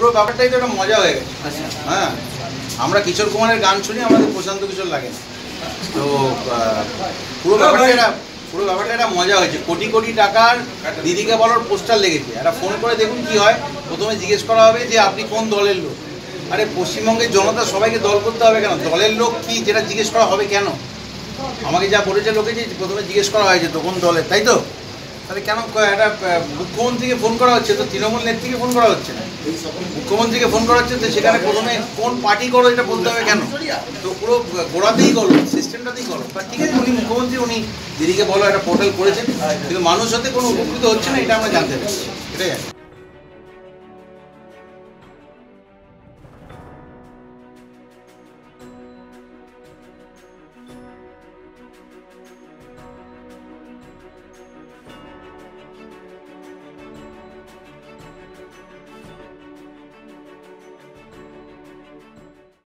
পুরো ব্যাপারটাই তো একটা মজা হয়ে গেছে। আচ্ছা। হ্যাঁ। আমরা কিশোর কুমারের গান শুনি আমাদের প্রশান্ত কিশোর লাগে। না তো পুরো ব্যাপারটা একটা পুরো ব্যাপারটা একটা মজা হয়েছে। কোটি কোটি টাকার দিদিকে বলার পোস্টার লেগেছে। একটা ফোন করে দেখুন কি হয়। প্রথমে জিজ্ঞেস করা হবে যে আপনি কোন দলের লোক? আরে পশ্চিমবঙ্গের জনতা সবাইকে দল করতে হবে কেন? দলের লোক কি? যেটা জিজ্ঞেস করা হবে কেন? আমাকে যা বলেছে লোকে যে প্রথমে জিজ্ঞেস করা হয়েছে তো কোন দলের? তাই তো? তাহলে কেন একটা মুখ্যমন্ত্রীকে ফোন করা হচ্ছে? তো তৃণমূল নেত্রীকে ফোন করা হচ্ছে না। মুখ্যমন্ত্রীকে ফোন করা হচ্ছে, তো সেখানে প্রথমে কোন পার্টি করো এটা বলতে হবে কেন? তো পুরো গোড়াতেই করো, সিস্টেমটাতেই করো। বা ঠিক আছে, উনি মুখ্যমন্ত্রী, উনি দিদিকে বলো, একটা পোর্টাল করেছেন। কিন্তু মানুষ হতে কোনো উপকৃত হচ্ছে না, এটা আমরা জানতে পারছি। এটাই।